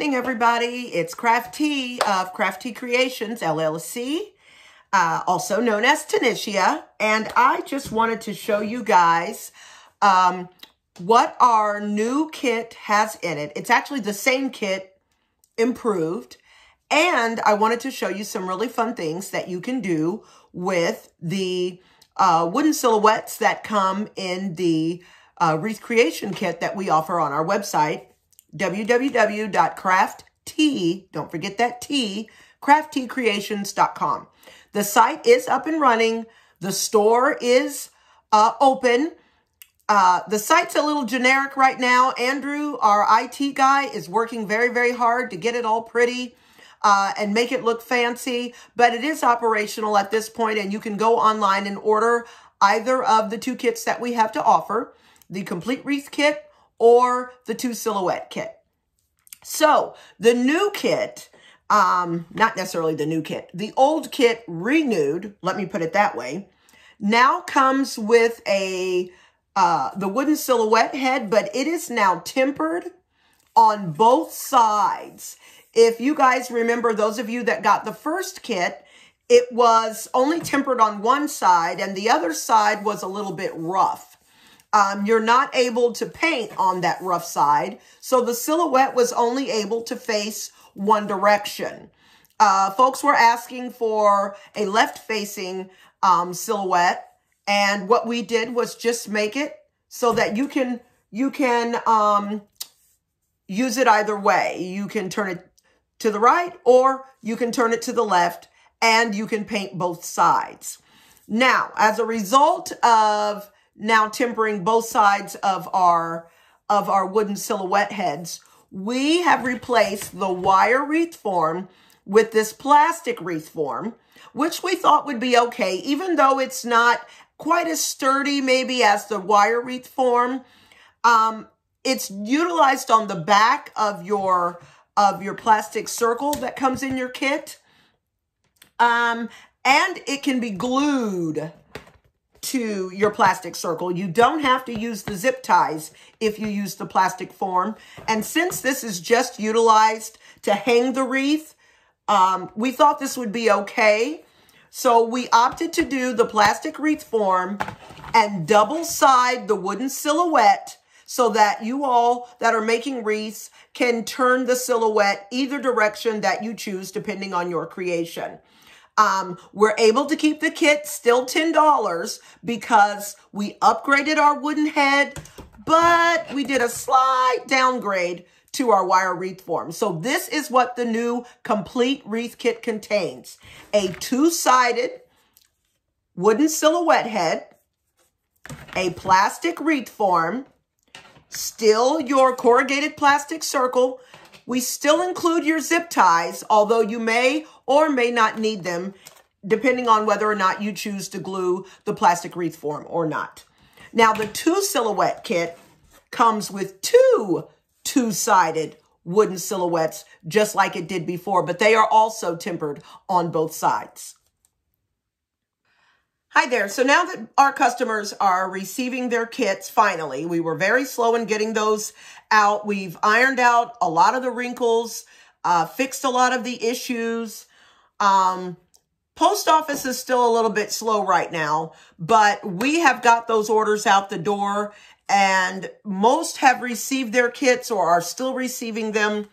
evening, everybody. It's Craft T of Craft T Creations, LLC, uh, also known as Tanicia. And I just wanted to show you guys um, what our new kit has in it. It's actually the same kit, improved. And I wanted to show you some really fun things that you can do with the uh, wooden silhouettes that come in the uh, wreath creation kit that we offer on our website, www.craft don't forget that T, craftTcreations.com. The site is up and running. The store is uh, open. Uh, the site's a little generic right now. Andrew, our IT guy, is working very, very hard to get it all pretty uh, and make it look fancy, but it is operational at this point and you can go online and order either of the two kits that we have to offer, the complete wreath kit or the two silhouette kit. So the new kit, um, not necessarily the new kit, the old kit renewed, let me put it that way, now comes with a uh, the wooden silhouette head, but it is now tempered on both sides. If you guys remember, those of you that got the first kit, it was only tempered on one side and the other side was a little bit rough. Um, you're not able to paint on that rough side. So the silhouette was only able to face one direction. Uh, folks were asking for a left-facing um, silhouette. And what we did was just make it so that you can you can um, use it either way. You can turn it to the right or you can turn it to the left and you can paint both sides. Now, as a result of now tempering both sides of our of our wooden silhouette heads, we have replaced the wire wreath form with this plastic wreath form, which we thought would be okay, even though it's not quite as sturdy maybe as the wire wreath form. Um, it's utilized on the back of your of your plastic circle that comes in your kit. Um, and it can be glued to your plastic circle. You don't have to use the zip ties if you use the plastic form. And since this is just utilized to hang the wreath, um, we thought this would be okay. So we opted to do the plastic wreath form and double side the wooden silhouette so that you all that are making wreaths can turn the silhouette either direction that you choose depending on your creation. Um, we're able to keep the kit still $10 because we upgraded our wooden head, but we did a slight downgrade to our wire wreath form. So this is what the new complete wreath kit contains. A two-sided wooden silhouette head, a plastic wreath form, Still your corrugated plastic circle. We still include your zip ties, although you may or may not need them, depending on whether or not you choose to glue the plastic wreath form or not. Now, the two silhouette kit comes with two two-sided wooden silhouettes, just like it did before, but they are also tempered on both sides. Hi there. So now that our customers are receiving their kits, finally, we were very slow in getting those out. We've ironed out a lot of the wrinkles, uh, fixed a lot of the issues. Um, post office is still a little bit slow right now, but we have got those orders out the door and most have received their kits or are still receiving them.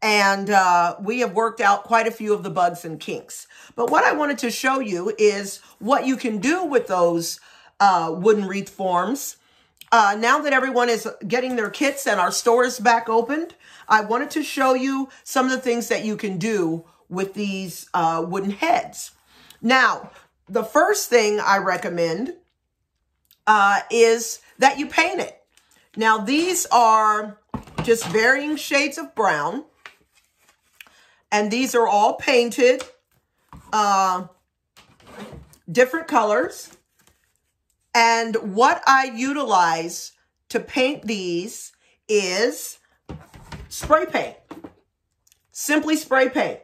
And uh, we have worked out quite a few of the bugs and kinks. But what I wanted to show you is what you can do with those uh, wooden wreath forms. Uh, now that everyone is getting their kits and our store is back opened, I wanted to show you some of the things that you can do with these uh, wooden heads. Now, the first thing I recommend uh, is that you paint it. Now, these are just varying shades of brown. And these are all painted uh, different colors. And what I utilize to paint these is spray paint. Simply spray paint.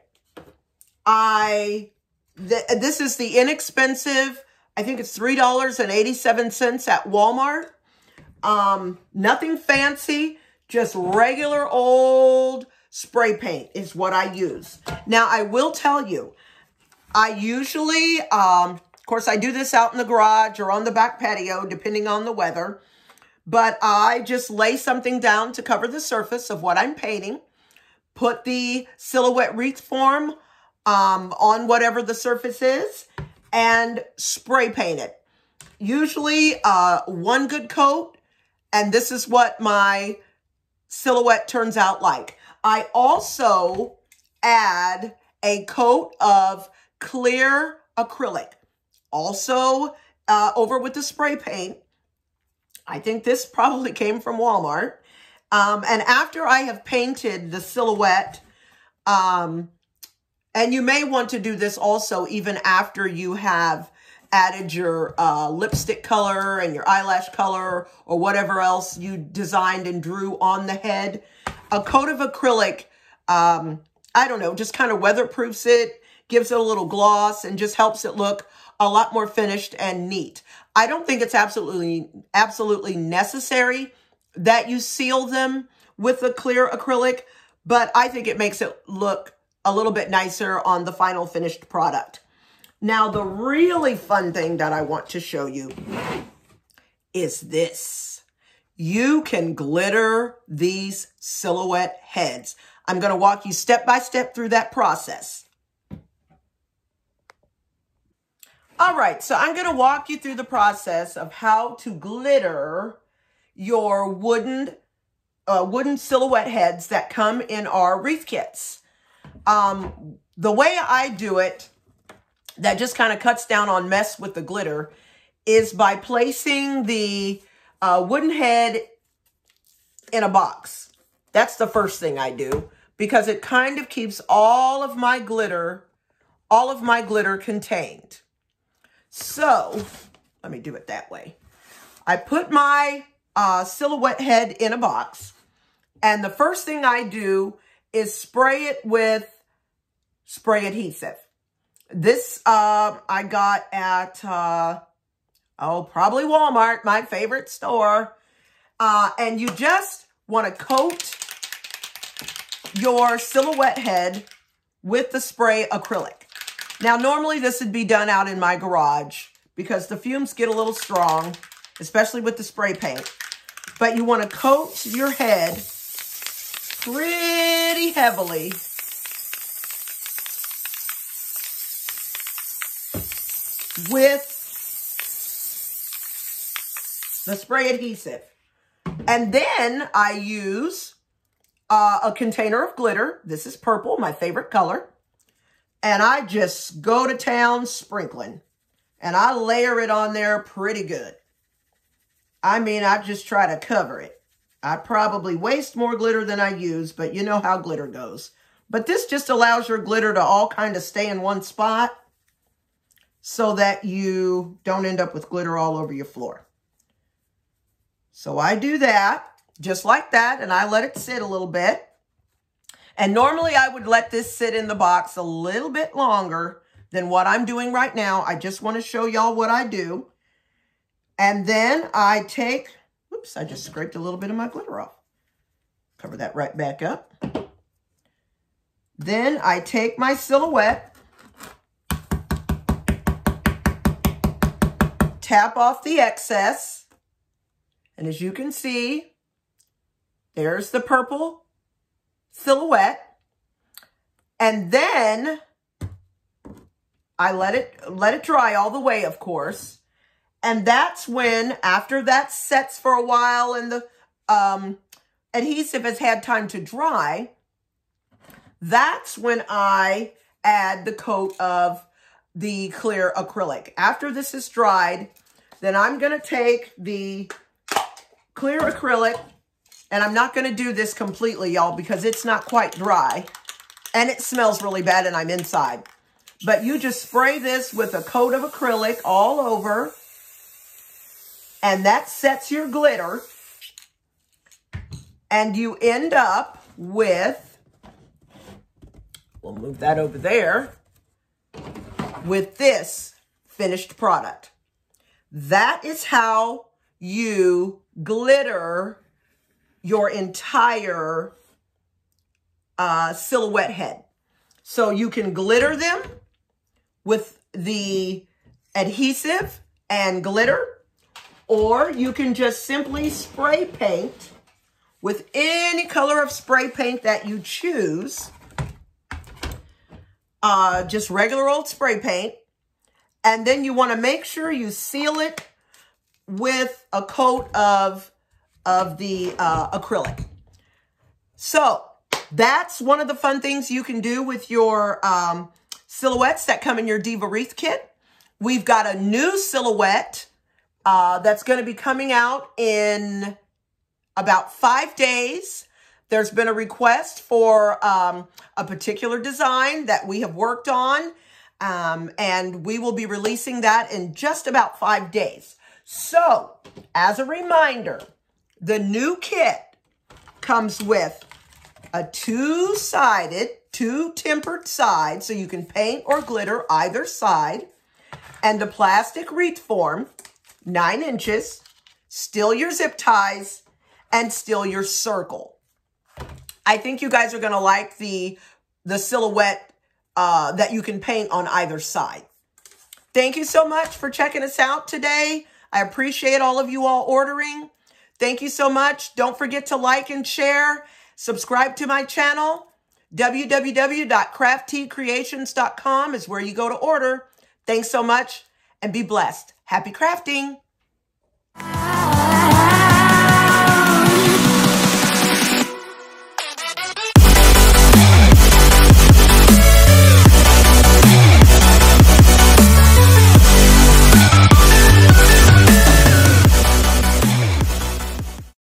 I, th this is the inexpensive, I think it's $3.87 at Walmart. Um, nothing fancy, just regular old spray paint is what I use. Now, I will tell you, I usually, um, of course, I do this out in the garage or on the back patio, depending on the weather. But I just lay something down to cover the surface of what I'm painting. Put the silhouette wreath form um, on whatever the surface is and spray paint it. Usually uh, one good coat, and this is what my silhouette turns out like. I also add a coat of clear acrylic. Also uh, over with the spray paint. I think this probably came from Walmart. Um, and after I have painted the silhouette, um, and you may want to do this also even after you have added your uh, lipstick color and your eyelash color or whatever else you designed and drew on the head. A coat of acrylic, um, I don't know, just kind of weatherproofs it, gives it a little gloss, and just helps it look a lot more finished and neat. I don't think it's absolutely, absolutely necessary that you seal them with a clear acrylic, but I think it makes it look a little bit nicer on the final finished product. Now, the really fun thing that I want to show you is this. You can glitter these silhouette heads. I'm going to walk you step by step through that process. All right, so I'm going to walk you through the process of how to glitter your wooden uh, wooden silhouette heads that come in our wreath kits. Um, the way I do it, that just kind of cuts down on mess with the glitter, is by placing the uh, wooden head in a box. That's the first thing I do because it kind of keeps all of my glitter, all of my glitter contained. So, let me do it that way. I put my uh, silhouette head in a box. And the first thing I do is spray it with spray adhesive. This uh, I got at, uh, oh, probably Walmart, my favorite store. Uh, and you just want to coat your silhouette head with the spray acrylic. Now, normally this would be done out in my garage because the fumes get a little strong, especially with the spray paint. But you want to coat your head pretty heavily with the spray adhesive. And then I use uh, a container of glitter. This is purple, my favorite color. And I just go to town sprinkling. And I layer it on there pretty good. I mean, I just try to cover it. I probably waste more glitter than I use, but you know how glitter goes. But this just allows your glitter to all kind of stay in one spot so that you don't end up with glitter all over your floor. So I do that just like that, and I let it sit a little bit. And normally I would let this sit in the box a little bit longer than what I'm doing right now. I just want to show y'all what I do. And then I take, oops, I just scraped a little bit of my glitter off. Cover that right back up. Then I take my silhouette, tap off the excess, and as you can see, there's the purple silhouette. And then I let it let it dry all the way, of course. And that's when, after that sets for a while and the um, adhesive has had time to dry, that's when I add the coat of the clear acrylic. After this is dried, then I'm going to take the clear acrylic, and I'm not going to do this completely, y'all, because it's not quite dry, and it smells really bad, and I'm inside. But you just spray this with a coat of acrylic all over, and that sets your glitter. And you end up with, we'll move that over there, with this finished product. That is how you glitter your entire uh, silhouette head. So you can glitter them with the adhesive and glitter, or you can just simply spray paint with any color of spray paint that you choose. Uh, just regular old spray paint. And then you want to make sure you seal it with a coat of, of the uh, acrylic. So that's one of the fun things you can do with your um, silhouettes that come in your Diva Wreath kit. We've got a new silhouette uh, that's going to be coming out in about five days. There's been a request for um, a particular design that we have worked on, um, and we will be releasing that in just about five days. So, as a reminder, the new kit comes with a two-sided, two-tempered side, so you can paint or glitter either side, and a plastic wreath form, nine inches, still your zip ties, and still your circle. I think you guys are going to like the, the silhouette uh, that you can paint on either side. Thank you so much for checking us out today. I appreciate all of you all ordering. Thank you so much. Don't forget to like and share. Subscribe to my channel. www.craftTcreations.com is where you go to order. Thanks so much and be blessed. Happy crafting.